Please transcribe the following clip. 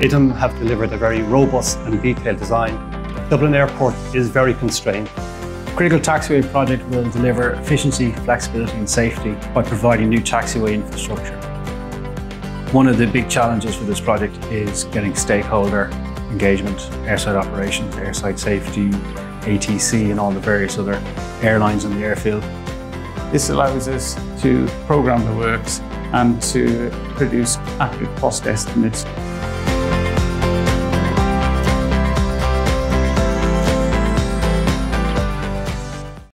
IDOM have delivered a very robust and detailed design. Dublin Airport is very constrained. Critical Taxiway project will deliver efficiency, flexibility and safety by providing new taxiway infrastructure. One of the big challenges for this project is getting stakeholder engagement, airside operations, airside safety, ATC and all the various other airlines on the airfield. This allows us to program the works and to produce accurate cost estimates